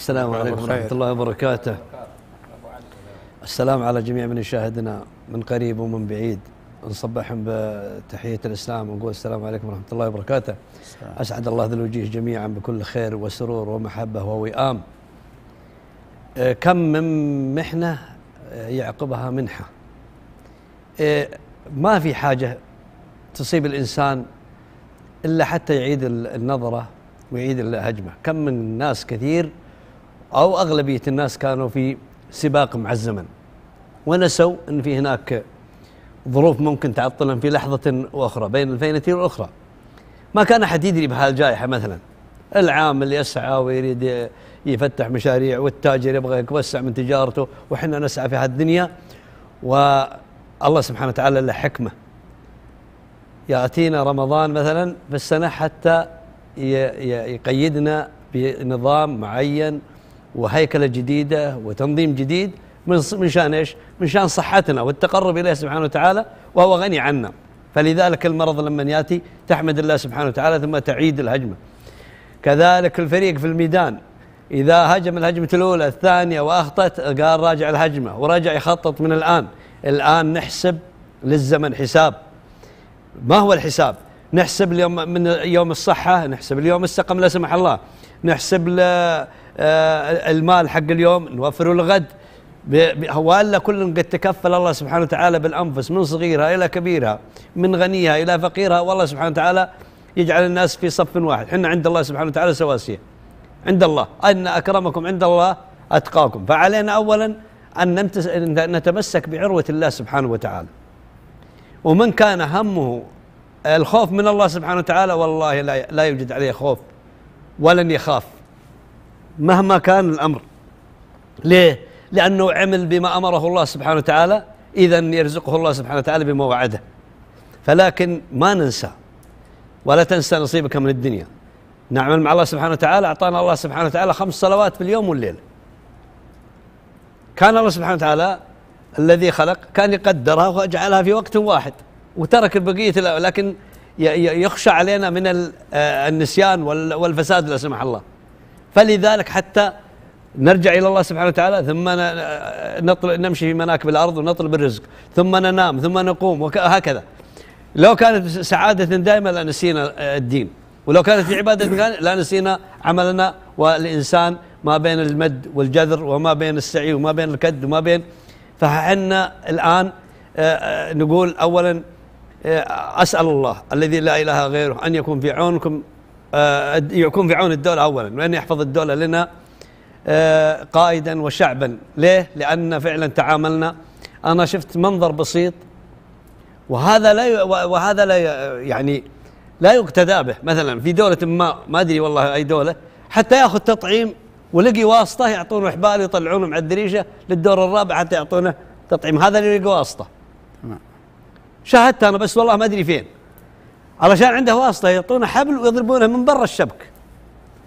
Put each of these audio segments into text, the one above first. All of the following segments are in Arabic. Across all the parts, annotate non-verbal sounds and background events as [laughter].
السلام عليكم ورحمة الله وبركاته. السلام على جميع من يشاهدنا من قريب ومن بعيد. نصبحهم بتحية الإسلام ونقول السلام عليكم ورحمة الله وبركاته. أسعد الله ذي الوجيه جميعا بكل خير وسرور ومحبة ووئام. آه، كم من محنة يعقبها منحة. آه، ما في حاجة تصيب الإنسان إلا حتى يعيد النظرة ويعيد الهجمة. كم من ناس كثير أو أغلبية الناس كانوا في سباق مع الزمن. ونسوا أن في هناك ظروف ممكن تعطلهم في لحظة أخرى بين الفينتين والأخرى. ما كان أحد يدري بهالجائحة مثلا. العامل يسعى ويريد يفتح مشاريع والتاجر يبغى يوسع من تجارته وحنا نسعى في هالدنيا. والله سبحانه وتعالى له حكمة. يأتينا رمضان مثلا في السنة حتى يقيدنا بنظام معين وهيكلة جديدة وتنظيم جديد من من شان إيش؟ من شان صحتنا والتقرب إليه سبحانه وتعالى وهو غني عنا فلذلك المرض لما يأتي تحمد الله سبحانه وتعالى ثم تعيد الهجمة كذلك الفريق في الميدان إذا هجم الهجمة الأولى الثانية واخطت قال راجع الهجمة ورجع يخطط من الآن الآن نحسب للزمن حساب ما هو الحساب؟ نحسب اليوم من يوم الصحة نحسب اليوم السقم لا سمح الله. نحسب آه، المال حق اليوم نوفره لغد والا كل قد تكفل الله سبحانه وتعالى بالأنفس من صغيرها إلى كبيرها من غنيها إلى فقيرها والله سبحانه وتعالى يجعل الناس في صف واحد. إحنا عند الله سبحانه وتعالى سواسية. عند الله. أن أكرمكم عند الله أتقاكم. فعلينا اولا أن نتمسك بعروة الله سبحانه وتعالى. ومن كان همه الخوف من الله سبحانه وتعالى والله لا يوجد عليه خوف ولن يخاف مهما كان الأمر. ليه؟ لأنه عمل بما أمره الله سبحانه وتعالى إذا يرزقه الله سبحانه وتعالى بما وعده فلكن ما ننسى ولا تنسى نصيبك من الدنيا. نعمل مع الله سبحانه وتعالى أعطانا الله سبحانه وتعالى خمس صلوات في اليوم والليل. كان الله سبحانه وتعالى الذي خلق كان يقدرها وجعلها في وقت واحد. وترك البقية لكن يخشى علينا من آه، النسيان والفساد لا سمح الله. فلذلك حتى نرجع إلى الله سبحانه وتعالى ثم نطلب نمشي في مناكب الأرض ونطلب الرزق ثم ننام ثم نقوم وهكذا لو كانت سعادة دائما لنسينا الدين. ولو كانت في عبادة [coughs] لا نسينا عملنا والإنسان ما بين المد والجذر وما بين السعي وما بين الكد وما بين. فحنا الآن آه، آه، نقول اولا آه، أسأل الله الذي لا إله غيره أن يكون في عونكم آه، يكون في عون الدولة أولا وأن يحفظ الدولة لنا آه، قائدا وشعبا. ليه؟ لأن فعلا تعاملنا. أنا شفت منظر بسيط وهذا لا وهذا لا يعني لا يقتدى به. مثلا في دولة ما ما أدري والله أي دولة حتى يأخذ تطعيم ولقي واسطة يعطونه حبال يطلعونه مع الدريشة للدور الرابع حتى يعطونه تطعيم. هذا اللي يلقى واسطة. شاهدت أنا بس والله ما أدري فين. علشان عنده واسطة يعطونه حبل ويضربونه من برا الشبك.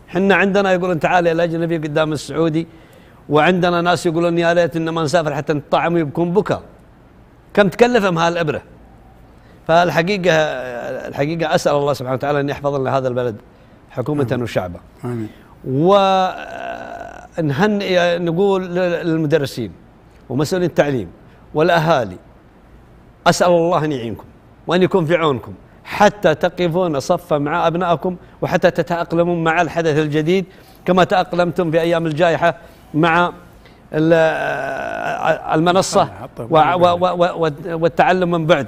حنا عندنا يقولون تعال يا الاجنبي قدام السعودي وعندنا ناس يقولون يا ليت ان ما نسافر حتى نطعم ويبكون بكى كم تكلفهم هالإبرة؟ فالحقيقة الحقيقة أسأل الله سبحانه وتعالى أن يحفظ لنا هذا البلد حكومة وشعبه. آمين. ونهن نقول للمدرسين ومسؤولين التعليم والأهالي أسأل الله أن يعينكم وأن يكون في عونكم حتى تقفون صفا مع أبنائكم وحتى تتأقلمون مع الحدث الجديد كما تأقلمتم في أيام الجائحة مع المنصة والتعلم من بعد.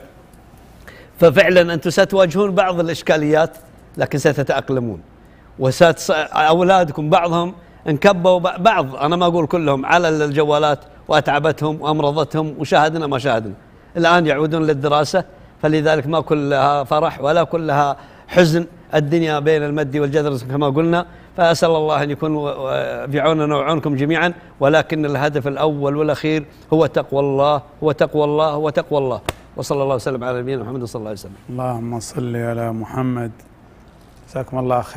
ففعلا أنتم ستواجهون بعض الإشكاليات لكن ستتأقلمون. وست أولادكم بعضهم انكبوا بعض أنا ما أقول كلهم على الجوالات وأتعبتهم وأمرضتهم وشاهدنا ما شاهدنا. الآن يعودون للدراسة فلذلك ما كلها فرح ولا كلها حزن. الدنيا بين المد والجذر كما قلنا فأسأل الله أن يكون في عوننا وعونكم جميعا ولكن الهدف الأول والأخير هو تقوى الله هو تقوى الله هو تقوى الله. وصلى الله وسلم على نبينا محمد صلى الله عليه وسلم. اللهم صل على محمد. جزاكم الله خير